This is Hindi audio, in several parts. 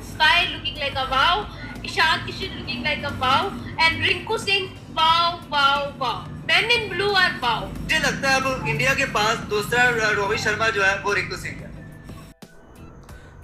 Sky looking like a wow, Ishan Kishan looking like a wow, and Rinku Singh wow, wow, wow. Men in blue are wow. मुझे लगता है अब इंडिया के पास दूसरा रोहित शर्मा जो है वो रिंकू सिंह है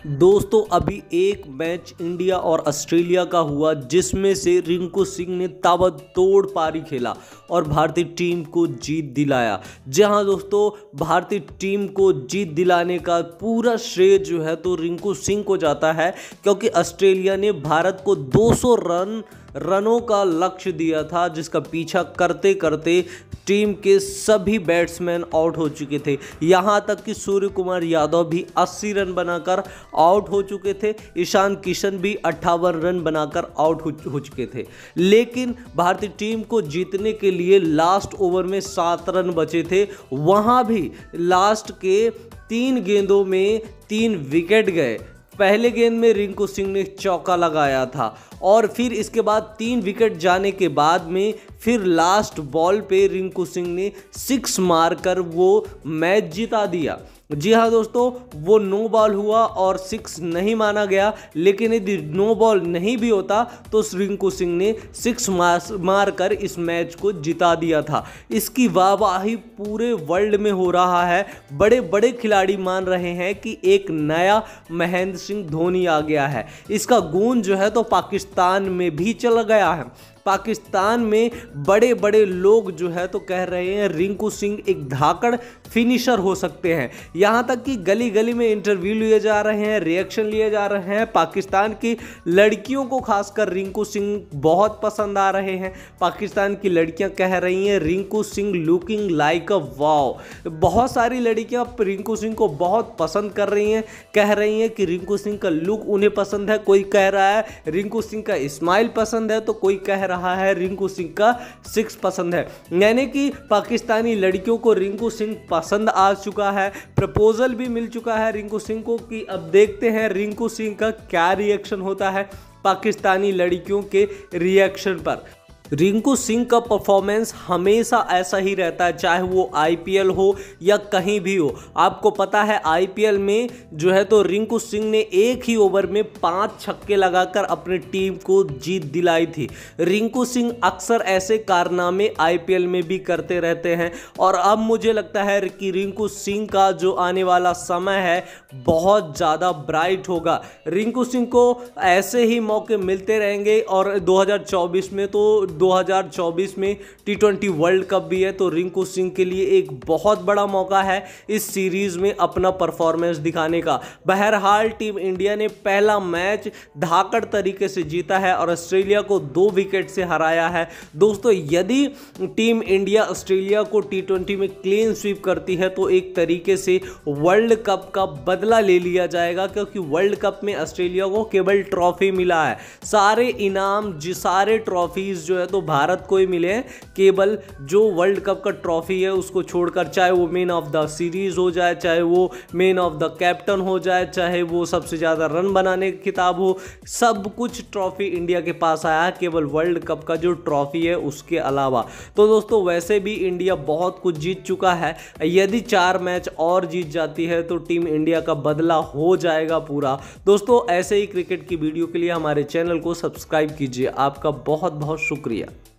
दोस्तों, अभी एक मैच इंडिया और ऑस्ट्रेलिया का हुआ, जिसमें से रिंकू सिंह ने ताबड़तोड़ पारी खेला और भारतीय टीम को जीत दिलाया। जहाँ दोस्तों, भारतीय टीम को जीत दिलाने का पूरा श्रेय जो है तो रिंकू सिंह को जाता है, क्योंकि ऑस्ट्रेलिया ने भारत को 200 रन रनों का लक्ष्य दिया था जिसका पीछा करते करते टीम के सभी बैट्समैन आउट हो चुके थे। यहाँ तक कि सूर्य कुमार यादव भी 80 रन बनाकर आउट हो चुके थे। ईशान किशन भी अट्ठावन रन बनाकर आउट हो, चुके थे। लेकिन भारतीय टीम को जीतने के लिए लास्ट ओवर में सात रन बचे थे। वहाँ भी लास्ट के तीन गेंदों में तीन विकेट गए। पहले गेंद में रिंकू सिंह ने चौका लगाया था और फिर इसके बाद तीन विकेट जाने के बाद में फिर लास्ट बॉल पे रिंकू सिंह ने सिक्स मारकर वो मैच जिता दिया। जी हाँ दोस्तों, वो नो बॉल हुआ और सिक्स नहीं माना गया, लेकिन यदि नो बॉल नहीं भी होता तो रिंकू सिंह ने सिक्स मार कर इस मैच को जिता दिया था। इसकी वाहवाही पूरे वर्ल्ड में हो रहा है। बड़े बड़े खिलाड़ी मान रहे हैं कि एक नया महेंद्र सिंह धोनी आ गया है। इसका गुण जो है तो पाकिस्तान में भी चला गया है। पाकिस्तान में बड़े बड़े लोग जो है तो कह रहे हैं, रिंकू सिंह एक धाकड़ फिनिशर हो सकते हैं। यहाँ तक कि गली गली में इंटरव्यू लिए जा रहे हैं रिएक्शन लिए जा रहे हैं। पाकिस्तान की लड़कियों को खासकर रिंकू सिंह बहुत पसंद आ रहे हैं। पाकिस्तान की लड़कियाँ कह रही हैं, Rinku Singh looking like a wow बहुत सारी लड़कियाँ रिंकू सिंह को बहुत पसंद कर रही हैं। कह रही हैं कि रिंकू सिंह का लुक उन्हें पसंद है। कोई कह रहा है, रिंकू सिंह का स्माइल पसंद है तो कोई कह रहा है, रिंकू सिंह का सिक्स पसंद है। यानी कि पाकिस्तानी लड़कियों को रिंकू सिंह पसंद आ चुका है। प्रपोजल भी मिल चुका है रिंकू सिंह को कि अब देखते हैं रिंकू सिंह का क्या रिएक्शन होता है पाकिस्तानी लड़कियों के रिएक्शन पर। रिंकू सिंह का परफॉर्मेंस हमेशा ऐसा ही रहता है, चाहे वो आईपीएल हो या कहीं भी हो। आपको पता है आईपीएल में जो है तो रिंकू सिंह ने एक ही ओवर में पाँच छक्के लगाकर अपनी टीम को जीत दिलाई थी। रिंकू सिंह अक्सर ऐसे कारनामे आईपीएल में भी करते रहते हैं और अब मुझे लगता है कि रिंकू सिंह का जो आने वाला समय है, बहुत ज़्यादा ब्राइट होगा। रिंकू सिंह को ऐसे ही मौके मिलते रहेंगे और 2024 में तो 2024 में टी ट्वेंटी वर्ल्ड कप भी है तो रिंकू सिंह के लिए एक बहुत बड़ा मौका है इस सीरीज़ में अपना परफॉर्मेंस दिखाने का। बहरहाल टीम इंडिया ने पहला मैच धाकड़ तरीके से जीता है और ऑस्ट्रेलिया को दो विकेट से हराया है। दोस्तों, यदि टीम इंडिया ऑस्ट्रेलिया को टी में क्लीन स्वीप करती है तो एक तरीके से वर्ल्ड कप का बदला ले लिया जाएगा, क्योंकि वर्ल्ड कप में ऑस्ट्रेलिया को केवल ट्रॉफी मिला है। सारे इनाम जी सारे ट्रॉफीज जो है तो भारत को ही मिले हैं। केवल जो वर्ल्ड कप का ट्रॉफी है, उसको छोड़कर चाहे वो मैन ऑफ़ द सीरीज़ हो जाए, चाहे वो मैन ऑफ़ द कैप्टन हो जाए, चाहे वो सबसे ज़्यादा रन बनाने की किताब हो, सब कुछ ट्रॉफी इंडिया के पास आया है। केवल वर्ल्ड कप का जो ट्रॉफी है, उसके अलावा। तो दोस्तों, वैसे भी इंडिया बहुत कुछ जीत चुका है। यदि चार मैच और जीत जाती है तो टीम इंडिया का बदला हो जाएगा पूरा। दोस्तों, ऐसे ही क्रिकेट की वीडियो के लिए हमारे चैनल को सब्सक्राइब कीजिए। आपका बहुत बहुत शुक्रिया। Корея.